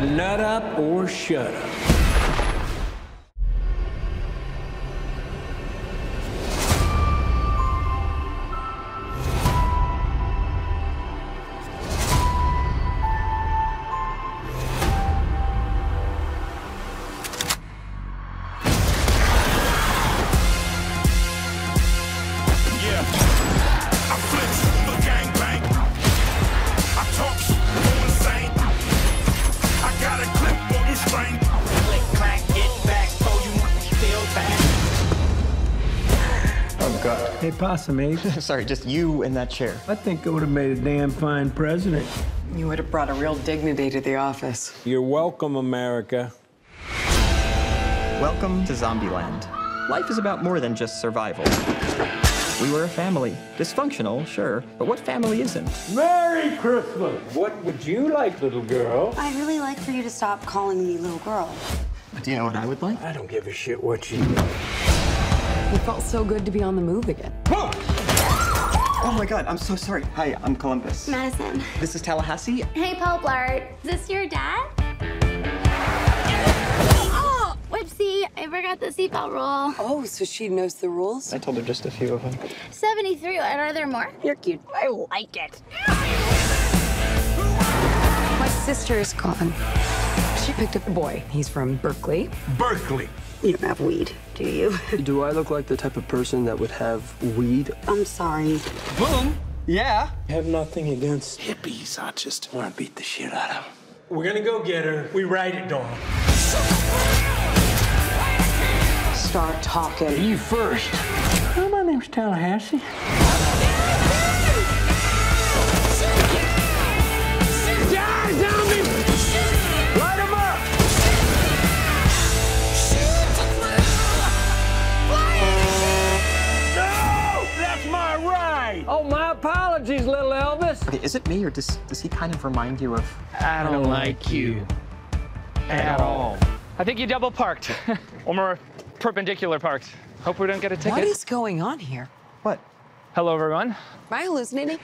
to nut up or shut up. God. Hey, Possum Ape, Sorry, just you in that chair. I think I would have made a damn fine president. You would have brought a real dignity to the office. You're welcome, America. Welcome to Zombieland. Life is about more than just survival. We were a family. Dysfunctional, sure, but what family isn't? Merry Christmas. What would you like, little girl? I'd really like for you to stop calling me little girl. Do you know what I would like? I don't give a shit what you do. It felt so good to be on the move again. Oh! oh my god, I'm so sorry. Hi, I'm Columbus. Madison. This is Tallahassee. Hey, Paul Blart. Is this your dad? Oh, whoopsie. I forgot the seatbelt rule. Oh, so she knows the rules? I told her just a few of them. 73. Are there more? You're cute. I like it. My sister is gone. She picked up a boy. He's from Berkeley. Berkeley. You don't have weed, do you? Do I look like the type of person that would have weed? I'm sorry. Boom! Yeah? have nothing against hippies. I just want to beat the shit out of them. We're gonna go get her. We ride it down. Start talking. You first. Oh, my name's Tallahassee. Apologies, little Elvis. Okay, is it me or does, does he kind of remind you of. I don't like you at all. I think you double parked. or more perpendicular parked. Hope we don't get a ticket. What is going on here? What? Hello, everyone. Am I hallucinating?